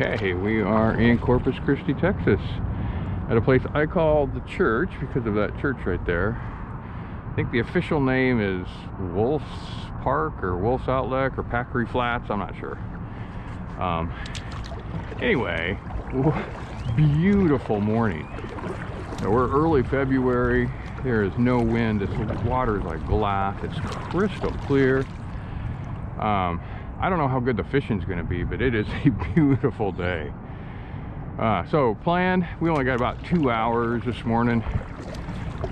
Okay, we are in Corpus Christi, Texas, at a place I call the church because of that church right there. I think the official name is Wolf's Park or Wolf's Outlet or Packery Flats, I'm not sure. Um, anyway, beautiful morning. Now we're early February. There is no wind. This water is like glass. It's crystal clear. Um, I don't know how good the fishing's going to be, but it is a beautiful day. Uh, so plan, we only got about two hours this morning.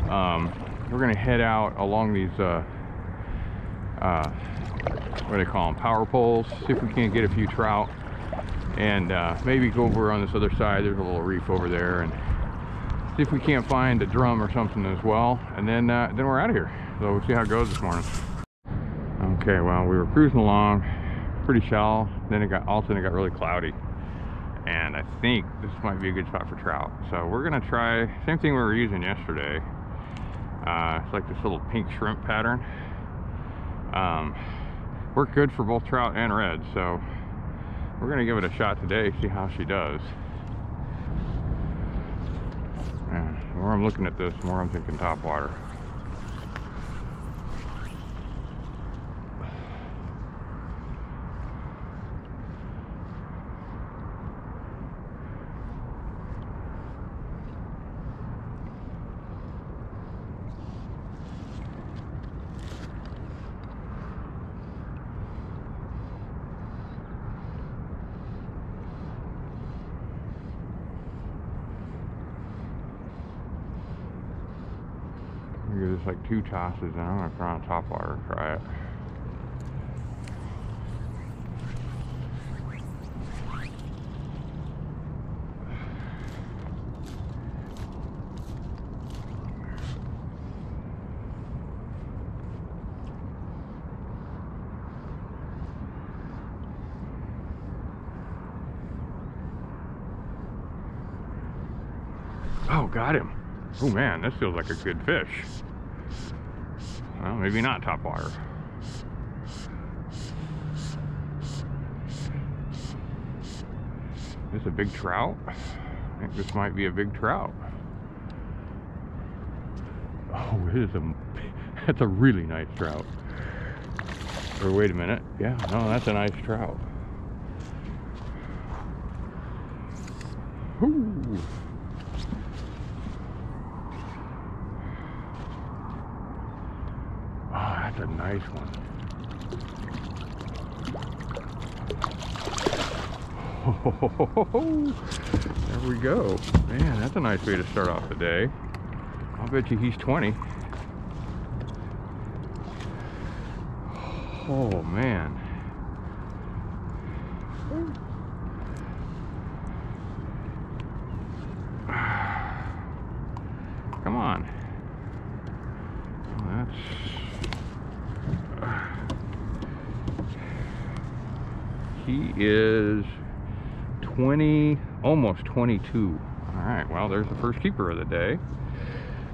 Um, we're going to head out along these, uh, uh, what do they call them, power poles, see if we can't get a few trout. And uh, maybe go over on this other side, there's a little reef over there, and see if we can't find a drum or something as well. And then, uh, then we're out of here. So we'll see how it goes this morning. Okay, well, we were cruising along, pretty shallow. Then it got all of a sudden it got really cloudy. And I think this might be a good spot for trout. So we're gonna try same thing we were using yesterday. Uh, it's like this little pink shrimp pattern. Um, good for both trout and red. So we're gonna give it a shot today, see how she does. The more I'm looking at this, the more I'm thinking top water. Give this like two tosses and I'm gonna put on top water and try it. Oh, got him. Oh man, this feels like a good fish. Well, maybe not top water. Is this a big trout? I think this might be a big trout. Oh, it is a, that's a really nice trout. Or wait a minute. Yeah, no, that's a nice trout. Ooh. Oh, that's a nice one. there we go. Man, that's a nice way to start off the day. I'll bet you he's 20. Oh, man. Come on. That's he is 20 almost 22 all right well there's the first keeper of the day.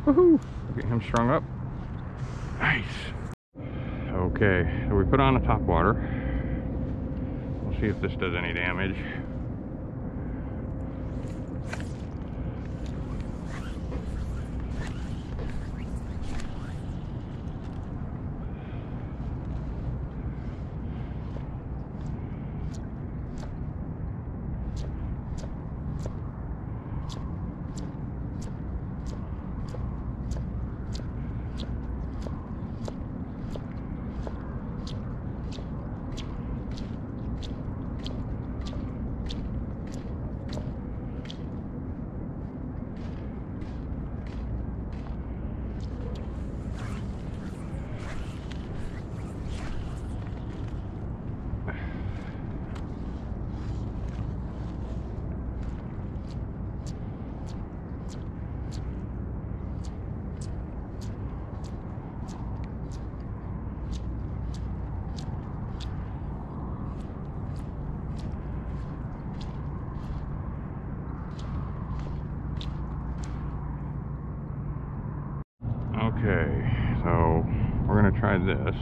Woohoo! get him strung up. Nice. Okay so we put on the top water. We'll see if this does any damage Okay, so we're gonna try this.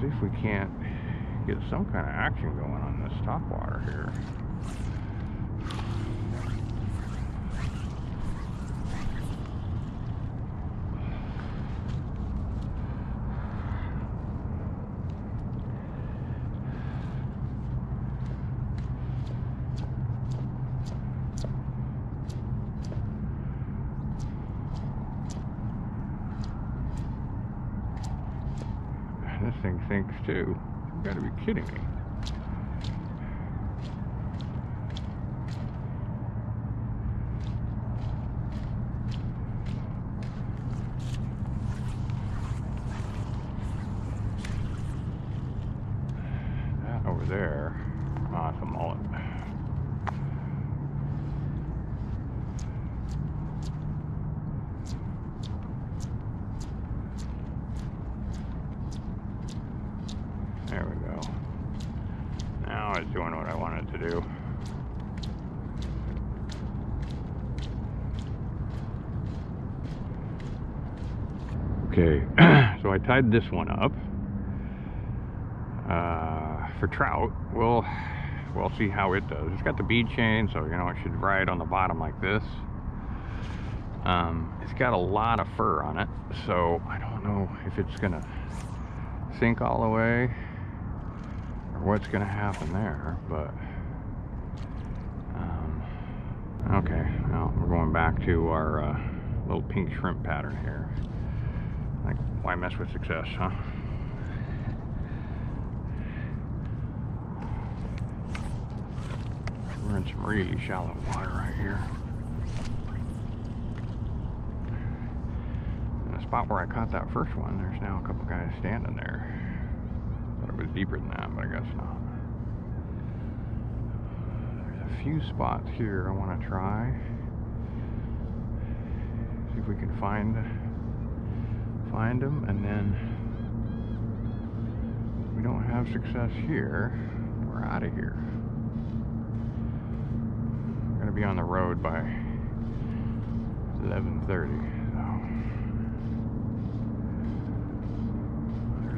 See if we can't get some kind of action going on this top water here. Thing sinks too. You gotta be kidding me. That over there. Ah, it's a mullet. There we go. Now it's doing what I wanted to do. Okay, so I tied this one up uh, for trout. We'll we'll see how it does. It's got the bead chain, so you know it should ride on the bottom like this. Um, it's got a lot of fur on it, so I don't know if it's gonna sink all the way what's gonna happen there, but um, okay, well, we're going back to our uh, little pink shrimp pattern here. Like, why mess with success, huh? We're in some really shallow water right here. In the spot where I caught that first one, there's now a couple guys standing there. Deeper than that, but I guess not. There's a few spots here I want to try. See if we can find find them, and then we don't have success here. We're out of here. We're gonna be on the road by 11:30.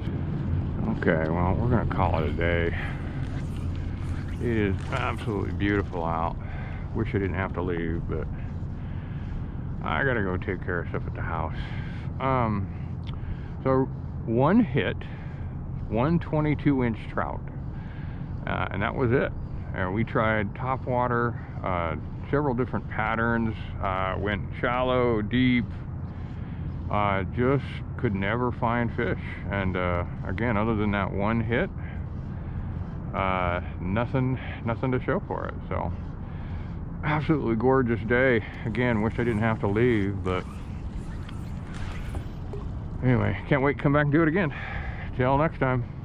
So. Okay, well, we're gonna call it a day. It is absolutely beautiful out. Wish I didn't have to leave, but I gotta go take care of stuff at the house. Um, so one hit, one 22 inch trout, uh, and that was it. And we tried top water, uh, several different patterns, uh, went shallow, deep, uh, just could never find fish. And uh, again, other than that one hit, uh, nothing, nothing to show for it. So absolutely gorgeous day. Again, wish I didn't have to leave, but anyway, can't wait to come back and do it again. Till next time.